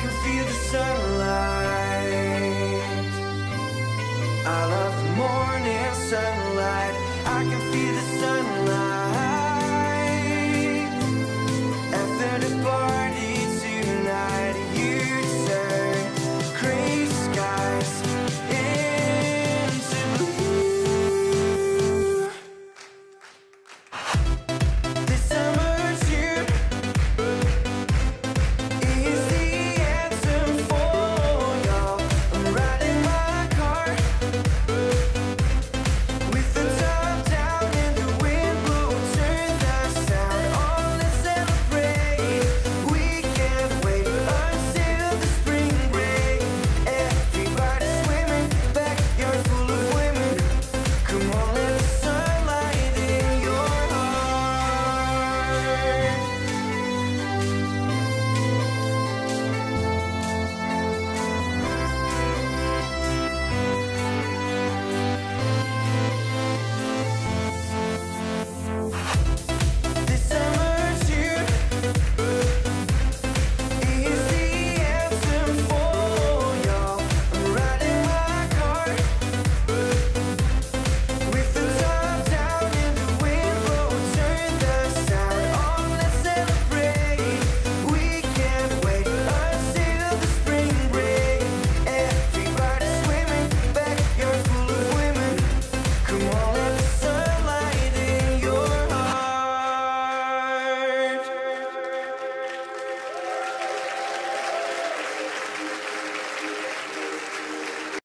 can feel the sunlight. I love the morning sunlight. I can feel the